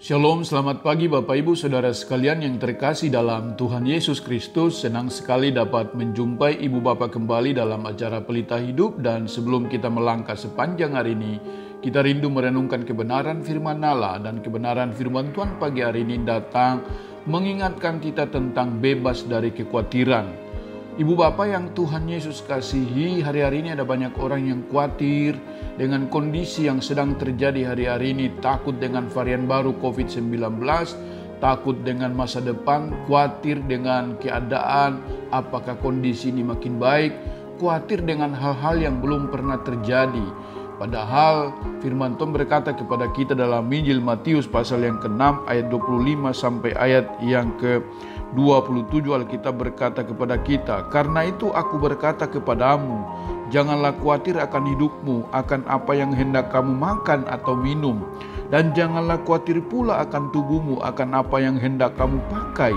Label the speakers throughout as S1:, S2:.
S1: Shalom, selamat pagi Bapak Ibu Saudara sekalian yang terkasih dalam Tuhan Yesus Kristus. Senang sekali dapat menjumpai Ibu Bapak kembali dalam acara Pelita Hidup dan sebelum kita melangkah sepanjang hari ini, kita rindu merenungkan kebenaran firman Allah dan kebenaran firman Tuhan pagi hari ini datang mengingatkan kita tentang bebas dari kekhawatiran. Ibu Bapak yang Tuhan Yesus kasihi, hari-hari ini ada banyak orang yang khawatir dengan kondisi yang sedang terjadi hari-hari ini, takut dengan varian baru COVID-19, takut dengan masa depan, khawatir dengan keadaan, apakah kondisi ini makin baik, khawatir dengan hal-hal yang belum pernah terjadi. Padahal firman Tuhan berkata kepada kita dalam Injil Matius pasal yang ke-6 ayat 25 sampai ayat yang ke 27 Alkitab berkata kepada kita, "Karena itu aku berkata kepadamu, janganlah khawatir akan hidupmu, akan apa yang hendak kamu makan atau minum, dan janganlah khawatir pula akan tubuhmu, akan apa yang hendak kamu pakai.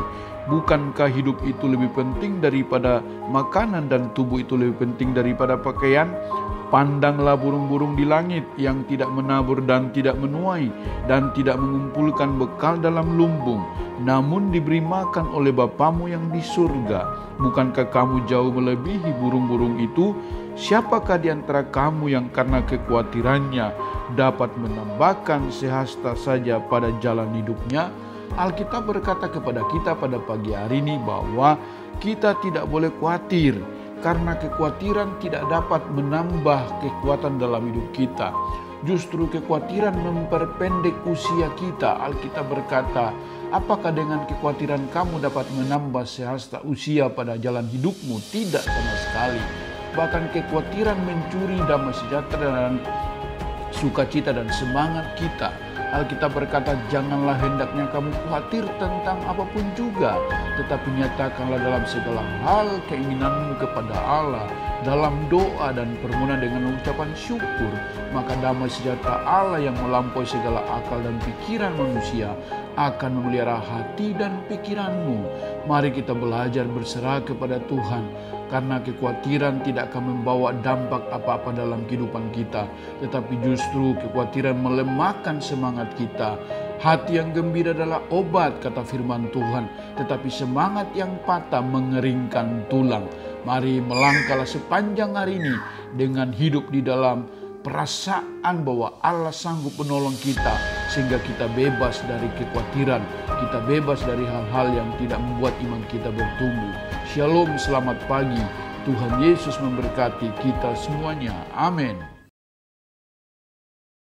S1: Bukankah hidup itu lebih penting daripada makanan dan tubuh itu lebih penting daripada pakaian?" Pandanglah burung-burung di langit yang tidak menabur dan tidak menuai dan tidak mengumpulkan bekal dalam lumbung, namun diberi makan oleh Bapamu yang di surga. Bukankah kamu jauh melebihi burung-burung itu? Siapakah di antara kamu yang karena kekhawatirannya dapat menambahkan sehasta saja pada jalan hidupnya? Alkitab berkata kepada kita pada pagi hari ini bahwa kita tidak boleh khawatir karena kekhawatiran tidak dapat menambah kekuatan dalam hidup kita. Justru kekhawatiran memperpendek usia kita. Alkitab berkata, apakah dengan kekhawatiran kamu dapat menambah sehasta usia pada jalan hidupmu? Tidak sama sekali. Bahkan kekhawatiran mencuri damai sejahtera dan sukacita dan semangat kita Alkitab berkata, janganlah hendaknya kamu khawatir tentang apa pun juga, tetapi nyatakanlah dalam segala hal keinginanmu kepada Allah, dalam doa dan permohonan dengan ucapan syukur, maka damai sejahtera Allah yang melampaui segala akal dan pikiran manusia akan memelihara hati dan pikiranmu. Mari kita belajar berserah kepada Tuhan, karena kekhawatiran tidak akan membawa dampak apa-apa dalam kehidupan kita, tetapi justru kekhawatiran melemahkan semangat kita. Hati yang gembira adalah obat, kata firman Tuhan, tetapi semangat yang patah mengeringkan tulang. Mari melangkahlah sepanjang hari ini dengan hidup di dalam perasaan bahwa Allah sanggup menolong kita sehingga kita bebas dari kekhawatiran, kita bebas dari hal-hal yang tidak membuat iman kita bertumbuh. Shalom, selamat pagi. Tuhan Yesus memberkati kita semuanya. Amin.